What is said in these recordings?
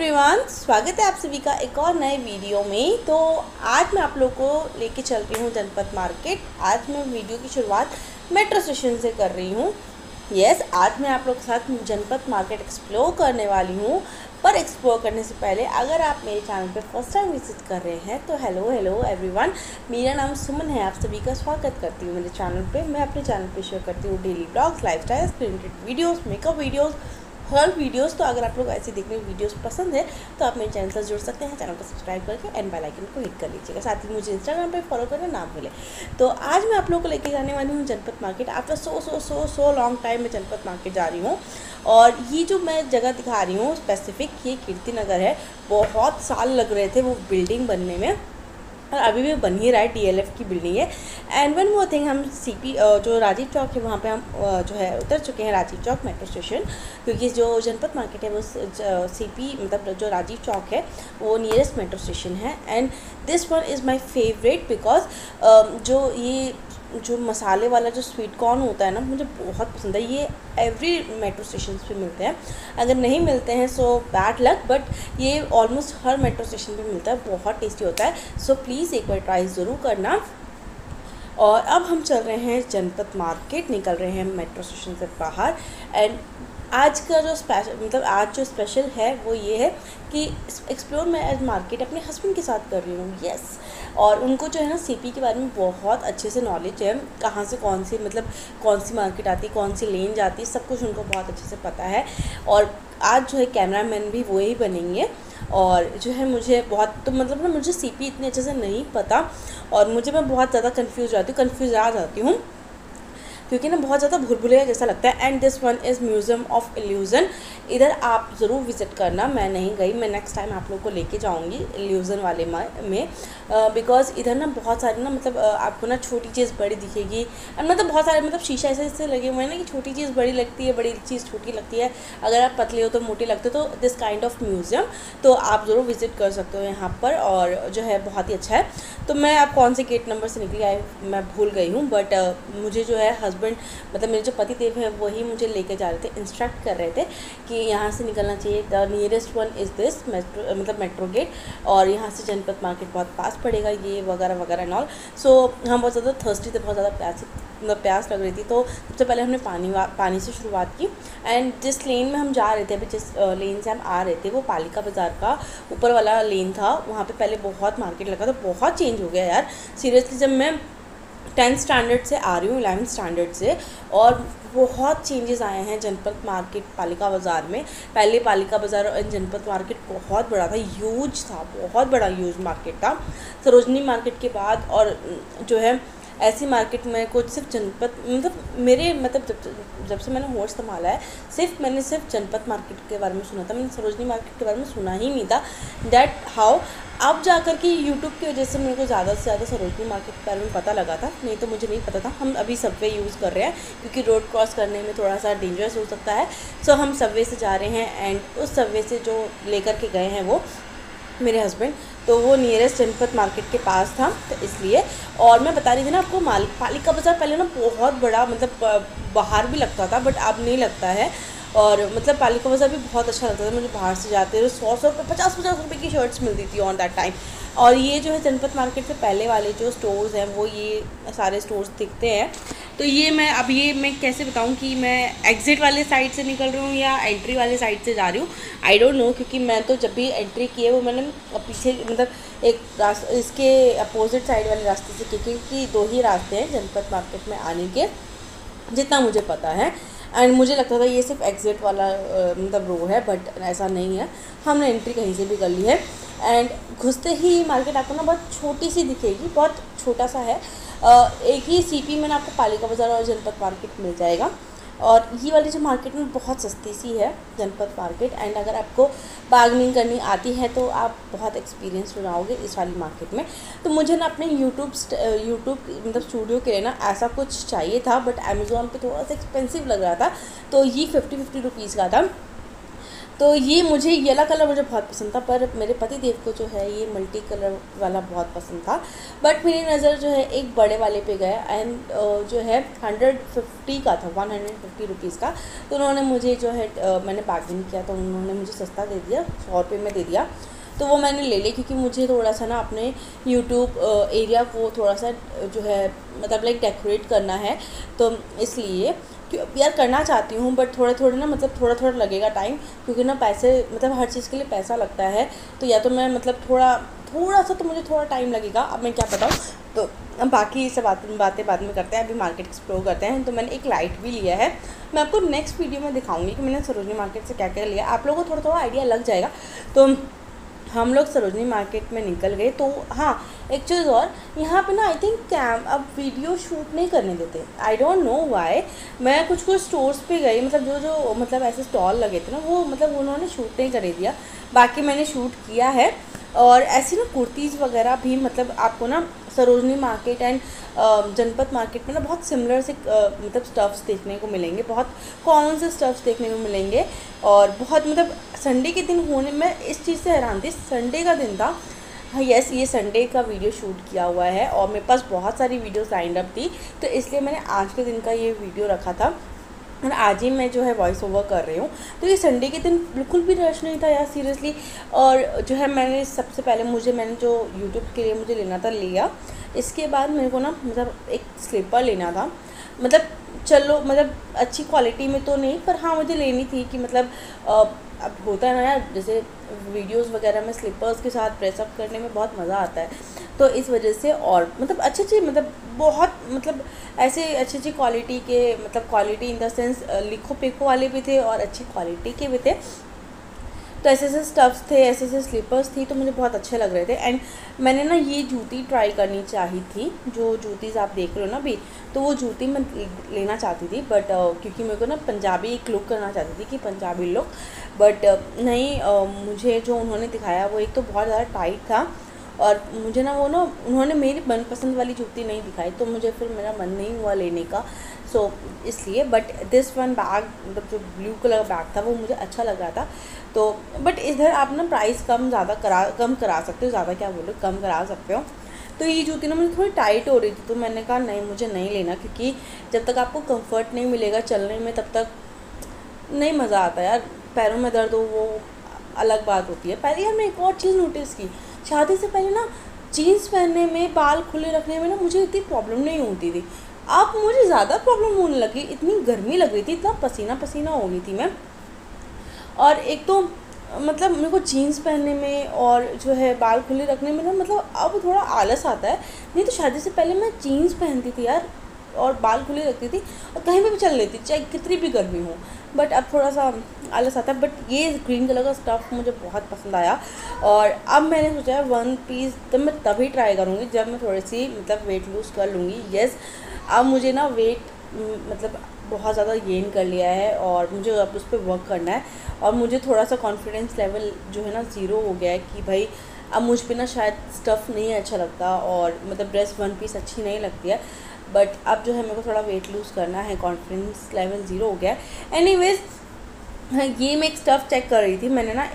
Everyone स्वागत है आप सभी का एक और नए वीडियो में। तो आज मैं आप लोग को लेके चल रही हूँ जनपद मार्केट। आज मैं वीडियो की शुरुआत मेट्रो स्टेशन से कर रही हूँ। यस yes, आज मैं आप लोग के साथ जनपद मार्केट एक्सप्लोर करने वाली हूँ। पर एक्सप्लोर करने से पहले अगर आप मेरे चैनल पर फ़र्स्ट टाइम विज़िट कर रहे हैं तो हेलो हेलो एवरीवन मेरा नाम सुमन है आप सभी का स्वागत करती हूँ मेरे चैनल पे। मैं अपने चैनल पे शेयर करती हूँ daily blogs life style printed videos makeup videos हर वीडियोस तो अगर आप लोग ऐसे देखने वीडियोस पसंद है तो आप मेरे चैनल से जुड़ सकते हैं, चैनल को सब्सक्राइब करके एंड बेल आइकन को हिट कर लीजिएगा। साथ ही मुझे इंस्टाग्राम पे फॉलो करना ना भूलें। तो आज मैं आप लोगों को लेके जाने वाली हूँ Janpath market. After so so so so long time मैं जनपद मार्केट जा रही हूँ। और ये जो मैं जगह दिखा रही हूँ स्पेसिफिक ये कीर्ति नगर है। बहुत साल लग रहे थे वो बिल्डिंग बनने में। और अभी भी बन ही रहा है डी की बिल्डिंग है। एंड वन मोर थिंग हम सीपी जो राजीव चौक है, वहाँ पे हम जो है, उतर चुके हैं राजीव चौक मेट्रो स्टेशन क्योंकि जो जनपद मार्केट है, वो सी पी मतलब जो राजीव चौक है, वो नियरेस्ट मेट्रो स्टेशन है। And this one is my favourite because जो ये जो मसाले वाला जो स्वीट कॉर्न होता है ना, मुझे बहुत पसंद है। ये एवरी मेट्रो स्टेशन पे मिलते हैं। अगर नहीं मिलते हैं सो बैड लक बट ये ऑलमोस्ट हर मेट्रो स्टेशन पे मिलता है। बहुत टेस्टी होता है। सो प्लीज़ एक बार ट्राई ज़रूर करना। और अब हम चल रहे हैं जनपद मार्केट निकल रहे हैं मेट्रो स्टेशन से बाहर। एंड आज का जो स्पेशल मतलब आज जो स्पेशल है, वो ये है कि एक्सप्लोर मैं आज मार्केट अपने हस्बैंड के साथ कर रही हूँ। यस और उनको जो है ना सीपी के बारे में बहुत अच्छे से नॉलेज है, कहाँ से कौन सी मतलब कौन सी मार्केट आती है, कौन सी लेन जाती है, सब कुछ उनको बहुत अच्छे से पता है। और आज जो है कैमरा मैन भी वो ही बनेंगे और जो है मुझे बहुत तो मतलब ना मुझे सीपी इतने अच्छे से नहीं पता और मुझे मैं बहुत ज़्यादा कन्फ्यूज़ जाती हूँ कन्फ्यूज़ आ जाती हूँ। क्योंकि ना बहुत ज़्यादा भूलभुलैया जैसा लगता है। And this one is museum of illusion इधर आप ज़रूर विज़िट करना। मैं नहीं गई। मैं नेक्स्ट टाइम आप लोग को लेके जाऊँगी एल्यूज़न वाले में बिकॉज़ इधर ना बहुत सारे ना मतलब आपको ना छोटी चीज़ बड़ी दिखेगी। एंड मतलब बहुत सारे मतलब शीशा ऐसे ऐसे लगे हुए हैं ना कि छोटी चीज़ बड़ी लगती है, बड़ी चीज़ छोटी लगती है। अगर आप पतले हो तो मोटे लगते हो तो दिस काइंड ऑफ़ म्यूज़ियम तो आप ज़रूर विज़िट कर सकते हो यहाँ पर और जो है बहुत ही अच्छा है। तो मैं आप कौन से गेट नंबर से निकली आए मैं भूल गई हूँ। बट मुझे जो है हस्बैंड मतलब मेरे जो पति देव हैं, वही मुझे लेके जा रहे थे इंस्ट्रक्ट कर रहे थे कि यहाँ से निकलना चाहिए। The nearest one is this metro मतलब मेट्रो गेट और यहाँ से जनपद मार्केट बहुत पास पड़ेगा, ये वगैरह वगैरह एंड ऑल सो हम बहुत ज़्यादा थर्स्टी थे, बहुत ज़्यादा प्यास मतलब प्यास लग रही थी। तो सबसे पहले हमने पानी पानी से शुरुआत की एंड जिस लेन में हम जा रहे थे, अभी जिस लेन से हम आ रहे थे, वो पालिका बाज़ार का ऊपर वाला लेन था। वहाँ पे पहले बहुत मार्केट लगा था, बहुत चेंज हो गया यार। सीरियसली जब मैं टेंथ स्टैंडर्ड से आ रही हूँ, इलेवेंथ स्टैंडर्ड से, और बहुत चेंजेस आए हैं जनपद मार्केट पालिका बाज़ार में। पहले पालिका बाज़ार और जनपद मार्केट बहुत बड़ा था यूज़ था, बहुत बड़ा यूज़ मार्केट था। सरोजनी मार्केट के बाद और, जो है ऐसी मार्केट में कुछ सिर्फ़ जनपद मतलब मेरे मतलब जब जब से मैंने होश संभाला है, सिर्फ़ मैंने सिर्फ़ जनपद मार्केट के बारे में सुना था, मैंने सरोजनी मार्केट के बारे में सुना ही नहीं था। डैट हाउ अब जा कर के यूट्यूब की वजह से मेरे को ज़्यादा से ज़्यादा सरोजनी मार्केट के बारे में पता लगा था, नहीं तो मुझे नहीं पता था, हम अभी सबवे यूज़ कर रहे हैं, क्योंकि रोड क्रॉस करने में थोड़ा सा डेंजरस हो सकता है। सो हम सबवे से जा रहे हैं एंड उस सबवे से जो लेकर के गए हैं वो, मेरे हस्बैंड तो वो नियरेस्ट जनपद मार्केट के पास था तो इसलिए। और मैं बता रही थी ना आपको, माल, पालिका बाज़ार पहले ना बहुत बड़ा मतलब बाहर भी लगता था बट अब नहीं लगता है। और मतलब पालिका बाज़ार भी बहुत अच्छा लगता था मुझे बाहर से जाते हुए सौ सौ रुपये, पचास पचास रुपये की शर्ट्स मिलती थी ऑन दैट टाइम और ये जो है जनपद मार्केट से पहले वाले जो स्टोर्स हैं, वो ये सारे स्टोर्स दिखते हैं। तो ये मैं अब ये मैं कैसे बताऊँ कि मैं एग्ज़िट वाले साइड से निकल रही हूँ या एंट्री वाले साइड से जा रही हूँ? आई डोंट नो क्योंकि मैं तो जब भी एंट्री की है वो मैंने पीछे मतलब एक रास्ते इसके अपोजिट साइड वाले रास्ते से की क्योंकि दो ही रास्ते हैं जनपद मार्केट में आने के, जितना मुझे पता है। एंड मुझे लगता था ये सिर्फ़ एग्ज़िट वाला मतलब रो है बट ऐसा नहीं है। हमने एंट्री कहीं से भी कर ली है। एंड घुसते ही मार्केट आपको ना बहुत छोटी सी दिखेगी, बहुत छोटा सा है। एक ही सीपी में ना आपको पालिका बाज़ार और जनपद मार्केट मिल जाएगा। और ये वाली जो मार्केट में बहुत सस्ती सी है, जनपद मार्केट, एंड अगर आपको बार्गनिंग करनी आती है तो आप बहुत एक्सपीरियंस हो जाओगे इस वाली मार्केट में। तो मुझे ना अपने यूट्यूब यूट्यूब मतलब स्टूडियो के लिए ना ऐसा कुछ चाहिए था बट अमेज़ोन पे थोड़ा सा एक्सपेंसिव लग रहा था तो ये फिफ्टी फिफ्टी रुपीज़ का था। तो ये मुझे येला कलर मुझे बहुत पसंद था, पर मेरे पति देव को जो है ये मल्टी कलर वाला बहुत पसंद था। बट मेरी नज़र जो है एक बड़े वाले पे गया एंड जो है हंड्रेड फिफ्टी का था वन हंड्रेड फिफ्टी रुपीज़ का। तो उन्होंने मुझे जो है मैंने बार्गेन किया तो उन्होंने मुझे सस्ता दे दिया, सौ रुपये में दे दिया। तो वो मैंने ले ली क्योंकि मुझे थोड़ा सा ना अपने यूट्यूब एरिया को थोड़ा सा जो है मतलब लाइक डेकोरेट करना है। तो इसलिए यार करना चाहती हूँ बट थोड़े थोड़े ना मतलब थोड़ा थोड़ा लगेगा टाइम क्योंकि ना पैसे मतलब हर चीज़ के लिए पैसा लगता है। तो या तो मैं मतलब थोड़ा थोड़ा सा तो मुझे थोड़ा टाइम लगेगा। अब मैं क्या बताऊँ? तो बाकी सब बात, बातें बाद में करते हैं। अभी मार्केट एक्सप्लोर करते हैं। तो मैंने एक लाइट भी लिया है। मैं आपको नेक्स्ट वीडियो में दिखाऊँगी कि मैंने सरोजनी मार्केट से क्या क्या लिया। आप लोगों को थोड़ा थोड़ा आइडिया लग जाएगा। तो हम लोग सरोजनी मार्केट में निकल गए तो हाँ एक चीज़ और, यहाँ पे ना आई थिंक कैम अब वीडियो शूट नहीं करने देते। आई डोंट नो वाई मैं कुछ कुछ स्टोर्स पे गई मतलब जो जो मतलब ऐसे स्टॉल लगे थे ना, वो मतलब उन्होंने शूट नहीं कर दिया। बाकी मैंने शूट किया है, और ऐसी ना कुर्तीज़ वगैरह भी मतलब आपको ना Sarojini market and Janpath market में ना बहुत सिमिलर से मतलब स्टफ्स देखने को मिलेंगे, बहुत कॉमन से स्टफ्स देखने को मिलेंगे और बहुत मतलब संडे के दिन होने, में इस चीज़ से हैरान थी संडे का दिन था हाँ यस ये संडे का वीडियो शूट किया हुआ है और मेरे पास बहुत सारी वीडियो साइंड अप थी तो इसलिए मैंने आज के दिन का ये वीडियो रखा था। और आज ही मैं जो है वॉइस ओवर कर रही हूँ। तो ये संडे के दिन बिल्कुल भी रश नहीं था यार सीरियसली और जो है मैंने सबसे पहले मुझे, मैंने जो यूट्यूब के लिए मुझे लेना था, लिया। इसके बाद मेरे को ना मतलब एक स्लीपर लेना था। मतलब चलो मतलब अच्छी क्वालिटी में तो नहीं, पर हाँ मुझे लेनी थी कि मतलब अब होता है ना यार, जैसे वीडियोस वगैरह में स्लीपर्स के साथ प्रेसअप करने में बहुत मज़ा आता है। तो इस वजह से और मतलब अच्छी अच्छी मतलब बहुत मतलब ऐसे अच्छी अच्छी क्वालिटी के मतलब क्वालिटी इन द सेंस लिखो पिखो वाले भी थे और अच्छी क्वालिटी के भी थे। तो ऐसे ऐसे स्टफ्स थे ऐसे ऐसे स्लीपर्स थी तो मुझे बहुत अच्छे लग रहे थे। एंड मैंने ना ये जूती ट्राई करनी चाही थी जो जूतीज़ आप देख रहे हो ना अभी तो वो जूती मैं लेना चाहती थी बट uh, क्योंकि मेरे को ना पंजाबी एक लुक करना चाहती थी कि पंजाबी लुक बट uh, नहीं uh, मुझे जो उन्होंने दिखाया वो एक तो बहुत ज़्यादा टाइट था। और मुझे ना वो ना उन्होंने मेरी मनपसंद वाली जूती नहीं दिखाई तो मुझे फिर मेरा मन नहीं हुआ लेने का। सो so, इसलिए बट दिस वन बैग मतलब जो ब्लू कलर बैग था वो मुझे अच्छा लग रहा था। तो बट इधर आप ना प्राइस कम ज़्यादा करा कम करा सकते हो ज़्यादा क्या बोलो कम करा सकते हो। तो ये जूती ना मुझे थोड़ी टाइट हो रही थी तो मैंने कहा नहीं मुझे नहीं लेना क्योंकि जब तक आपको कंफर्ट नहीं मिलेगा चलने में तब तक नहीं मज़ा आता यार। पैरों में दर्द हो वो अलग बात होती है। पहले यार मैं एक और चीज़ नोटिस की शादी से पहले ना जीन्स पहनने में, बाल खुले रखने में ना मुझे इतनी प्रॉब्लम नहीं होती थी। अब मुझे ज़्यादा प्रॉब्लम होने लगी, इतनी गर्मी लग रही थी, इतना पसीना पसीना हो गई थी मैं। और एक तो मतलब मेरे को जीन्स पहनने में और जो है बाल खुले रखने में ना मतलब अब थोड़ा आलस आता है। नहीं तो शादी से पहले मैं जीन्स पहनती थी यार और बाल खुले रखती थी और कहीं पर भी चल लेती, चाहे कितनी भी गर्मी हो। बट अब थोड़ा सा आलस आता है। बट ये ग्रीन कलर का स्टफ़ मुझे बहुत पसंद आया। और अब मैंने सोचा है वन पीस तब मैं तभी ट्राई करूँगी जब मैं थोड़ी सी मतलब वेट लूज़ कर लूँगी। येस अब मुझे ना वेट मतलब बहुत ज़्यादा गेन कर लिया है और मुझे अब उस पर वर्क करना है। और मुझे थोड़ा सा कॉन्फिडेंस लेवल जो है ना ज़ीरो हो गया है कि भाई, अब मुझ पर ना शायद स्टफ़ नहीं अच्छा लगता और मतलब ड्रेस वन पीस अच्छी नहीं लगती है। बट अब जो है मेरे को थोड़ा वेट लूज़ करना है कॉन्फिडेंस लेवल ज़ीरो हो गया है। एनी वेज ये मैं एक स्टफ़ चेक कर रही थी। मैंने ना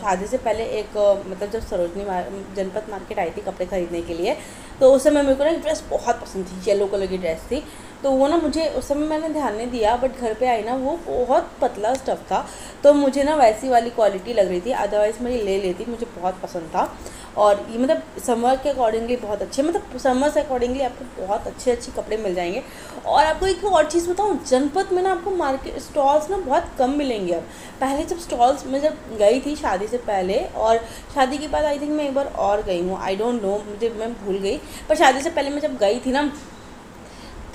शादी से पहले एक मतलब जब सरोजनी जनपद मार्केट आई थी कपड़े ख़रीदने के लिए तो उस समय मेरे को ना एक ड्रेस बहुत पसंद थी येलो कलर की ड्रेस थी। तो वो ना मुझे, उस समय मैंने ध्यान नहीं दिया बट घर पे आई ना, वो बहुत पतला स्टफ़ था। तो मुझे ना वैसी वाली क्वालिटी लग रही थी अदरवाइज़ मैं ये ले लेती, मुझे बहुत पसंद था। और ये मतलब समर के अकॉर्डिंगली बहुत अच्छे मतलब समर से अकॉर्डिंगली आपको बहुत अच्छे अच्छे कपड़े मिल जाएँगे। और आपको एक और चीज़ बताऊँ, जनपद में ना आपको मार्केट स्टॉल्स ना बहुत कम मिलेंगे अब। पहले जब स्टॉल्स में जब गई थी शादी से पहले, और शादी के बाद आई थिंक मैं एक बार और गई हूँ आई डोंट नो मुझे, मैं भूल गई। पर शादी से पहले मैं जब गई थी ना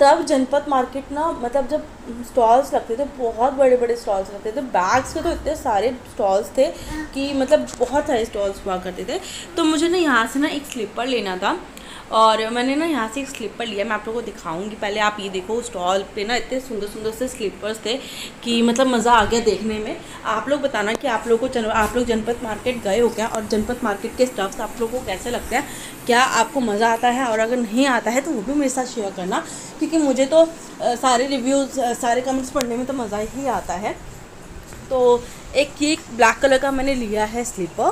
तब जनपद मार्केट ना मतलब जब स्टॉल्स लगते थे बहुत बड़े बड़े स्टॉल्स लगते थे बैग्स के तो इतने सारे स्टॉल्स थे कि मतलब बहुत सारे स्टॉल्स हुआ करते थे। तो मुझे ना यहाँ से ना एक स्लीपर लेना था। और मैंने ना यहाँ से एक स्लीपर लिया, मैं आप लोगों को दिखाऊँगी। पहले आप ये देखो स्टॉल पे ना इतने सुंदर सुंदर से स्लीपर्स थे कि मतलब मज़ा आ गया देखने में। आप लोग बताना कि आप लोग को आप लोग जनपद मार्केट गए हो क्या? और जनपद मार्केट के स्टफ्स आप लोगों को कैसे लगते हैं? क्या आपको मज़ा आता है? और अगर नहीं आता है तो वो भी मेरे साथ शेयर करना। क्योंकि मुझे तो सारे रिव्यूज़ सारे कमेंट्स पढ़ने में तो मज़ा ही आता है। तो एक ये ब्लैक कलर का मैंने लिया है स्लीपर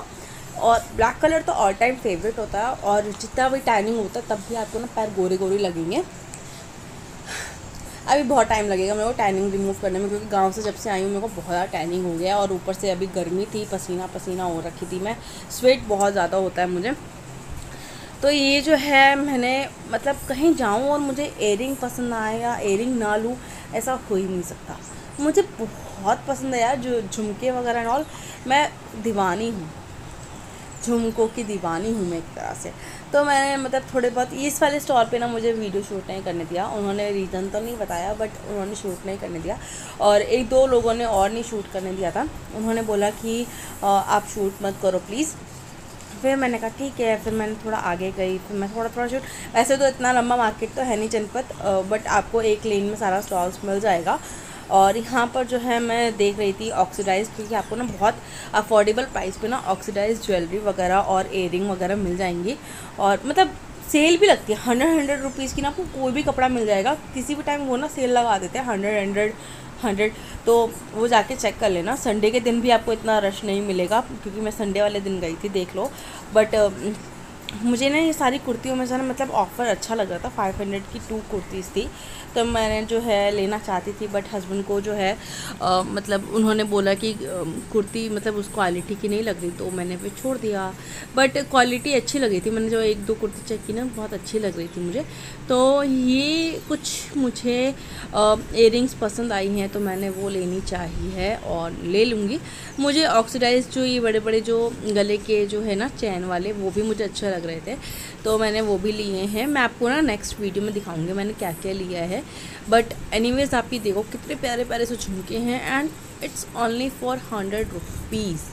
और ब्लैक कलर तो ऑल टाइम फेवरेट होता है और जितना भी टाइनिंग होता है, तब भी आपको ना पैर गोरे गोरे लगेंगे। अभी बहुत टाइम लगेगा मेरे को टैनिंग रिमूव करने में, क्योंकि गाँव से जब से आई हूँ, मेरे को बहुत ज़्यादा टैनिंग हो गया और ऊपर से अभी गर्मी थी पसीना पसीना हो रखी थी मैं। स्वेट बहुत ज़्यादा होता है मुझे। तो ये जो है, मैंने मतलब कहीं जाऊँ और मुझे एयरिंग पसंद ना आए या एयरिंग ना लूँ, ऐसा हो ही नहीं सकता। मुझे बहुत पसंद है यार, जो झुमके वगैरह एंड ऑल मैं दीवानी हूँ। झुमकों की दीवानी हूँ मैं एक तरह से। तो मैंने मतलब थोड़े बहुत इस वाले स्टॉल पे ना मुझे वीडियो शूट नहीं करने दिया। उन्होंने रीज़न तो नहीं बताया, बट उन्होंने शूट नहीं करने दिया। और एक दो लोगों ने और नहीं शूट करने दिया था। उन्होंने बोला कि आप शूट मत करो प्लीज़। फिर मैंने कहा, ठीक है। फिर मैंने थोड़ा आगे गई, फिर मैं थोड़ा थोड़ा शूट। वैसे तो इतना लंबा मार्केट तो है नहीं जनपद बट आपको एक लेन में सारा स्टॉल्स मिल जाएगा। और यहाँ पर जो है मैं देख रही थी ऑक्सीडाइज क्योंकि आपको ना बहुत अफोर्डेबल प्राइस पे ना ऑक्सीडाइज ज्वेलरी वगैरह और एयरिंग वगैरह मिल जाएँगी। और मतलब सेल भी लगती है। हंड्रेड हंड्रेड रुपीज़ की ना आपको कोई भी कपड़ा मिल जाएगा। किसी भी टाइम वो ना सेल लगा देते हैं। हंड्रेड हंड्रेड हंड्रेड तो वो जाके चेक कर लेना। संडे के दिन भी आपको इतना रश नहीं मिलेगा, क्योंकि मैं संडे वाले दिन गई थी, देख लो। बट मुझे ना ये सारी कुर्तियों में से ना मतलब ऑफ़र अच्छा लग रहा था फाइव हंड्रेड की टू कुर्तीज़ थी। तो मैंने जो है लेना चाहती थी बट हस्बैंड को जो है आ, मतलब उन्होंने बोला कि कुर्ती मतलब उस क्वालिटी की नहीं लग रही तो मैंने फिर छोड़ दिया। बट क्वालिटी अच्छी लगी थी मैंने जो एक दो कुर्ती चेक की ना बहुत अच्छी लग रही थी मुझे। तो ये कुछ मुझे एयरिंग्स पसंद आई हैं तो मैंने वो लेनी चाहिए है और ले लूँगी। मुझे ऑक्सीडाइज जो ये बड़े बड़े जो गले के जो है ना चैन वाले वो भी मुझे अच्छे लग रहे थे। तो मैंने वो भी लिए हैं। मैं आपको ना नेक्स्ट वीडियो में दिखाऊँगी मैंने क्या क्या लिया है। बट एनीवेज आप ये देखो कितने प्यारे प्यारे से झुमके हैं and it's only for hundred rupees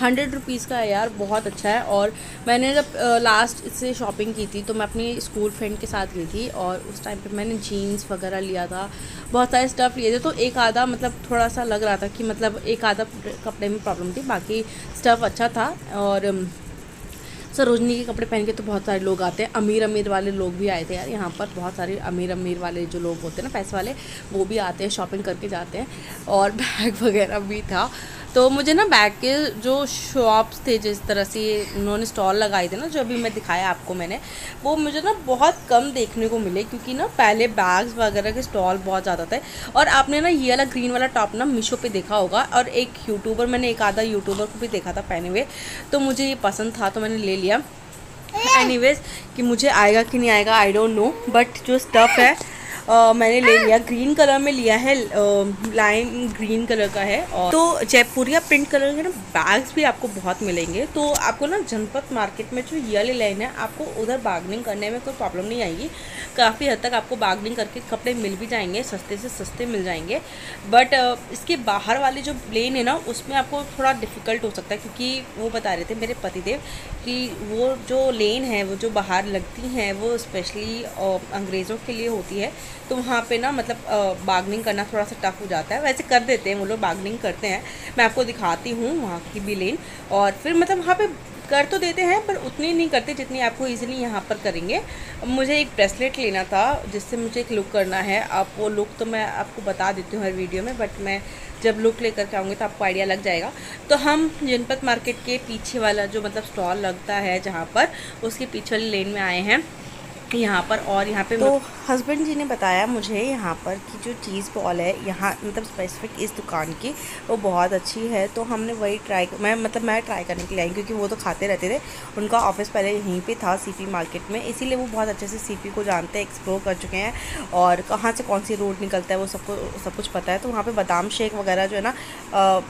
hundred rupees का है यार बहुत अच्छा है और मैंने जब लास्ट इससे शॉपिंग की थी तो मैं अपनी स्कूल फ्रेंड के साथ गई थी और उस टाइम पे मैंने जीन्स वगैरह लिया था। बहुत सारे स्टफ़ लिए थे। तो एक आधा मतलब थोड़ा सा लग रहा था कि मतलब एक आधा कपड़े में प्रॉब्लम थी। बाकी स्टफ़ अच्छा था और सरोजनी के कपड़े पहन के तो बहुत सारे लोग आते हैं। अमीर अमीर वाले लोग भी आए थे यार, यहाँ पर बहुत सारे अमीर अमीर वाले जो लोग होते हैं ना पैसे वाले, वो भी आते हैं शॉपिंग करके जाते हैं। और बैग वगैरह भी था। तो मुझे ना बैग के जो शॉप्स थे जिस तरह से उन्होंने स्टॉल लगाए थे ना जो अभी मैं दिखाया आपको मैंने वो मुझे ना बहुत कम देखने को मिले क्योंकि ना पहले बैग्स वगैरह के स्टॉल बहुत ज़्यादा थे। और आपने ना ये वाला ग्रीन वाला टॉप ना मीशो पे देखा होगा और एक यूट्यूबर मैंने एक आधा यूट्यूबर को भी देखा था पहने हुए तो मुझे ये पसंद था तो मैंने ले लिया। एनी कि मुझे आएगा कि नहीं आएगा आई डोंट नो बट जो स्टफ़ है मैंने ले लिया। ग्रीन कलर में लिया है लाइन ग्रीन कलर का है और तो जयपुरिया प्रिंट कलर के ना बैग्स भी आपको बहुत मिलेंगे। तो आपको ना जनपद मार्केट में जो ये लाइन है, आपको उधर बार्गनिंग करने में कोई प्रॉब्लम नहीं आएगी। काफ़ी हद तक आपको बार्गनिंग करके कपड़े मिल भी जाएँगे, सस्ते से सस्ते मिल जाएँगे। बट इसके बाहर वाली जो लेन है ना, उसमें आपको थोड़ा डिफ़िकल्ट हो सकता है क्योंकि वो बता रहे थे मेरे पतिदेव कि वो जो लेन है, वो जो बाहर लगती हैं, वो स्पेशली अंग्रेज़ों के लिए होती है। तो वहाँ पे ना मतलब बार्गनिंग करना थोड़ा सा टफ हो जाता है। वैसे कर देते हैं वो लोग बार्गनिंग करते हैं। मैं आपको दिखाती हूँ वहाँ की भी लेन और फिर मतलब वहाँ पे कर तो देते हैं, पर उतनी नहीं करते जितनी आपको इजीली यहाँ पर करेंगे। मुझे एक ब्रेसलेट लेना था, जिससे मुझे एक लुक करना है। आप वो लुक तो मैं आपको बता देती हूँ हर वीडियो में बट मैं जब लुक लेकर के आऊँगी तो आपको आइडिया लग जाएगा। तो हम जनपद मार्केट के पीछे वाला जो मतलब स्टॉल लगता है जहाँ पर, उसके पीछे वाली लेन में आए हैं। यहाँ पर और यहाँ पे तो हस्बैंड जी ने बताया मुझे यहाँ पर कि जो चीज़ बॉल है यहाँ मतलब स्पेसिफिक इस दुकान की वो बहुत अच्छी है। तो हमने वही ट्राई मैं मतलब मैं ट्राई करने के लिए आई क्योंकि वो तो खाते रहते थे। उनका ऑफ़िस पहले यहीं पे था सीपी मार्केट में। इसीलिए वो बहुत अच्छे से सीपी को जानते हैं एक्सप्लोर कर चुके हैं और कहाँ से कौन सी रोड निकलता है वो सबको सब कुछ पता है। तो वहाँ पर बादाम शेक वगैरह जो है ना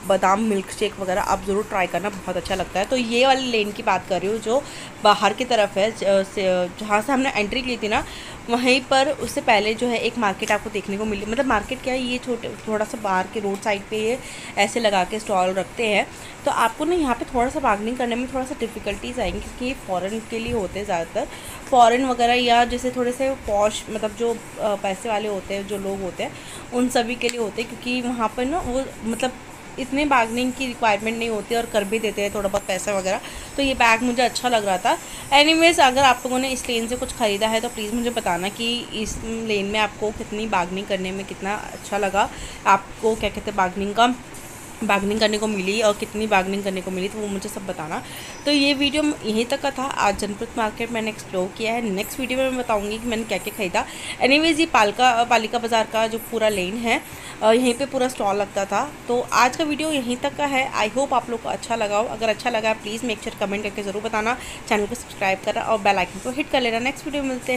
बादाम मिल्क शेक वगैरह आप ज़रूर ट्राई करना बहुत अच्छा लगता है। तो ये वाली लेन की बात कर रही हूँ जो बाहर की तरफ़ है जहाँ से हमने एंट्री की थी ना, वहीं पर उससे पहले जो है एक मार्केट आपको देखने को मिली। मतलब मार्केट क्या है? ये छोटे थोड़ा सा बाहर के रोड साइड पे ये ऐसे लगा के स्टॉल रखते हैं। तो आपको ना यहाँ पे थोड़ा सा बार्गनिंग करने में थोड़ा सा डिफ़िकल्टीज आएँगी, क्योंकि ये फ़ॉरन के लिए होते हैं ज़्यादातर। फ़ॉरन वगैरह या जैसे थोड़े से पॉश मतलब जो पैसे वाले होते हैं, जो लोग होते हैं, उन सभी के लिए होते हैं, क्योंकि वहाँ पर ना वो मतलब इतने बार्गनिंग की रिक्वायरमेंट नहीं होती और कर भी देते हैं थोड़ा बहुत पैसा वगैरह तो ये बैग मुझे अच्छा लग रहा था। एनीवेज अगर आप लोगों ने इस लेन से कुछ ख़रीदा है तो प्लीज़ मुझे बताना कि इस लेन में आपको कितनी बार्गनिंग करने में कितना अच्छा लगा, आपको क्या कहते हैं बार्गनिंग का बार्गनिंग करने को मिली और कितनी बार्गनिंग करने को मिली तो वो मुझे सब बताना। तो ये वीडियो यहीं तक का था। आज जनपद मार्केट मैंने एक्सप्लोर किया है। नेक्स्ट वीडियो में मैं बताऊँगी कि मैंने क्या क्या खरीदा। एनीवेज ये पालका, पालिका बाज़ार का जो पूरा लेन है यहीं पे पूरा स्टॉल लगता था। तो आज का वीडियो यहीं तक का है। आई होप आप लोग को अच्छा लगा हो। अगर अच्छा लगा प्लीज़ मेक श्योर कमेंट करके ज़रूर बताना। चैनल को सब्सक्राइब करना और बेलाइकन को हिट कर लेना। नेक्स्ट वीडियो मिलते हैं।